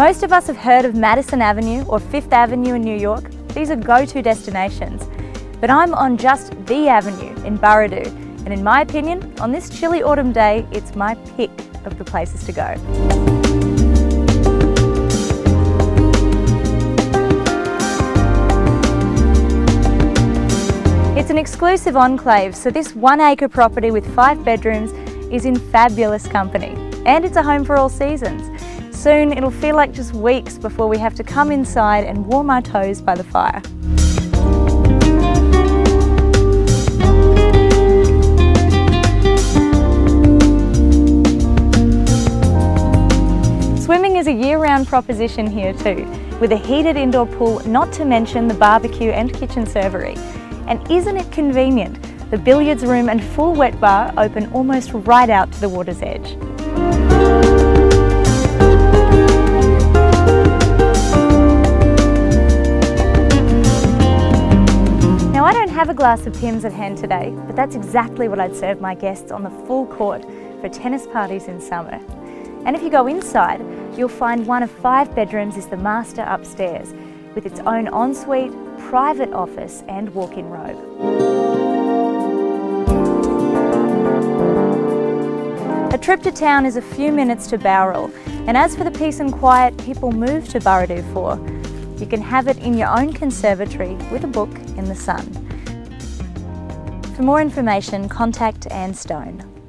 Most of us have heard of Madison Avenue or Fifth Avenue in New York. These are go-to destinations. But I'm on just the avenue in Burradoo, and in my opinion, on this chilly autumn day, it's my pick of the places to go. It's an exclusive enclave, so this one acre property with five bedrooms is in fabulous company. And it's a home for all seasons. Soon it'll feel like just weeks before we have to come inside and warm our toes by the fire. Swimming is a year-round proposition here too, with a heated indoor pool, not to mention the barbecue and kitchen servery. And isn't it convenient? The billiards room and full wet bar open almost right out to the water's edge. Have a glass of Pimm's at hand today, but that's exactly what I'd serve my guests on the full court for tennis parties in summer. And if you go inside, you'll find one of five bedrooms is the master upstairs, with its own ensuite, private office and walk-in robe. A trip to town is a few minutes to Bowral, and as for the peace and quiet people move to Burradoo for, you can have it in your own conservatory with a book in the sun. For more information, contact Anne Stone.